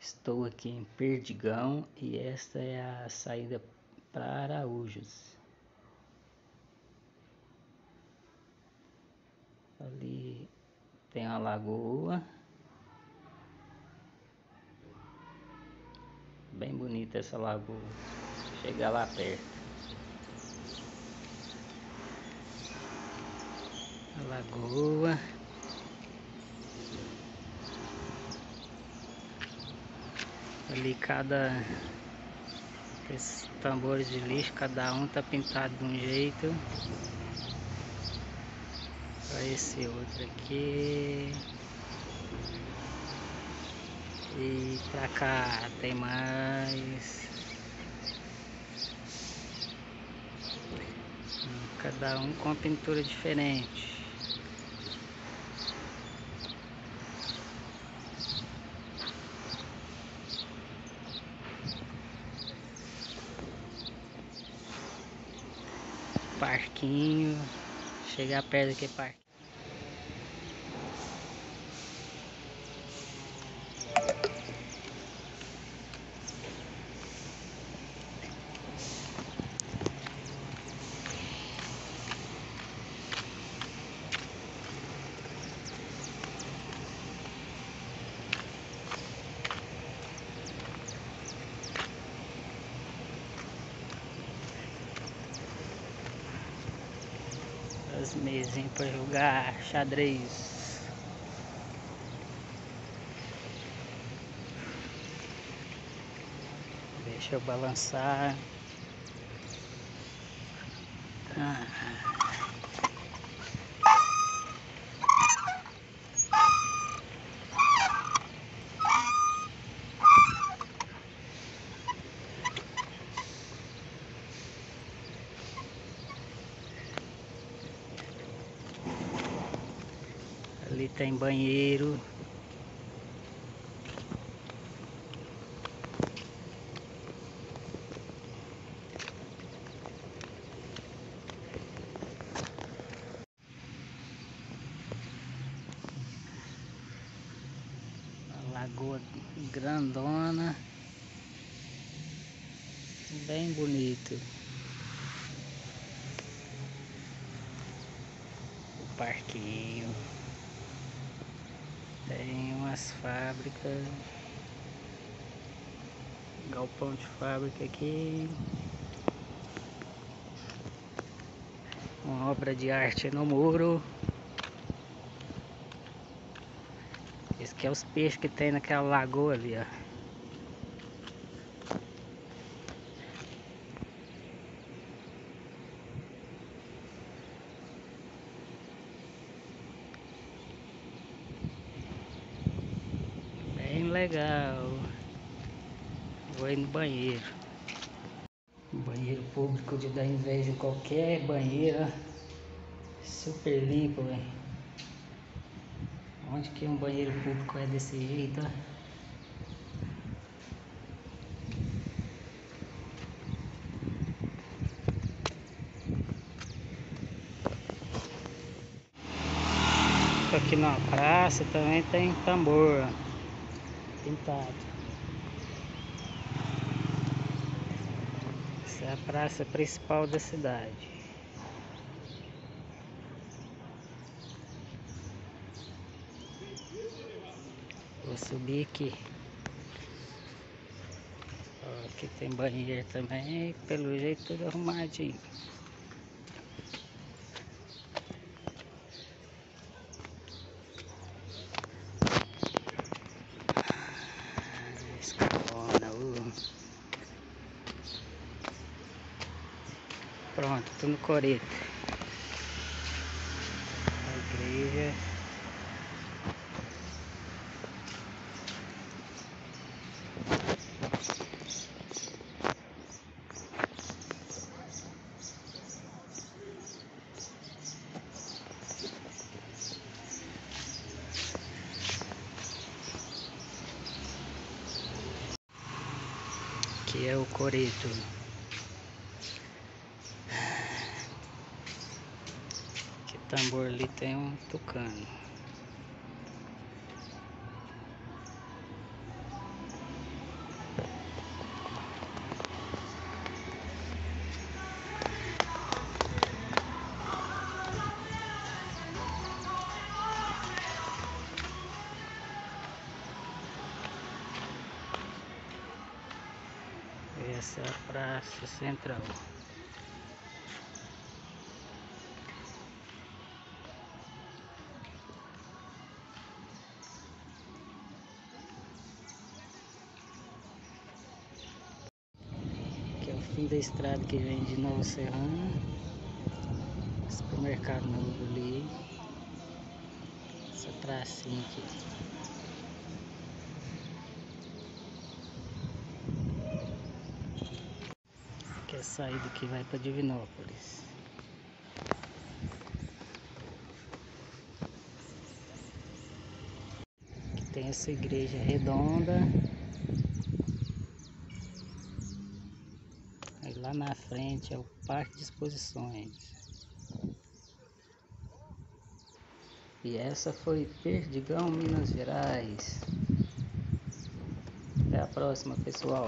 Estou aqui em Perdigão e esta é a saída para Araújos. Ali tem a lagoa. Bem bonita essa lagoa. Chegar lá perto. A lagoa. Ali cada esses tambores de lixo, cada um tá pintado de um jeito. Olha esse outro aqui. E pra cá tem mais. Cada um com uma pintura diferente. Parquinho. Chegar perto aqui, parque. As mesinhas para jogar xadrez. Deixa eu balançar. Ah. Ali tem banheiro. A lagoa grandona. Bem bonito. Parquinho. Umas fábricas. Galpão de fábrica aqui. Uma obra de arte no muro. Esse aqui é os peixes que tem naquela lagoa ali, ó. Bem legal. Vou ir no banheiro. Banheiro público de dar inveja em qualquer banheiro. Super limpo, velho. Onde que um banheiro público é desse jeito, ó? Aqui na praça também tem tambor pintado. Essa é a praça principal da cidade. Vou subir aqui. Aqui tem banheiro também, pelo jeito tudo arrumadinho. Pronto, tô no coreto. A igreja. Aqui é o coreto. tambor ali tem um tucano. Essa é a praça central. Aqui fim da estrada que vem de Novo Serrano. Supermercado novo ali. Essa pracinha aqui. que é a saída que vai para Divinópolis. Aqui tem essa igreja redonda. Lá na frente é o Parque de Exposições. E essa foi Perdigão, Minas Gerais. Até a próxima, pessoal.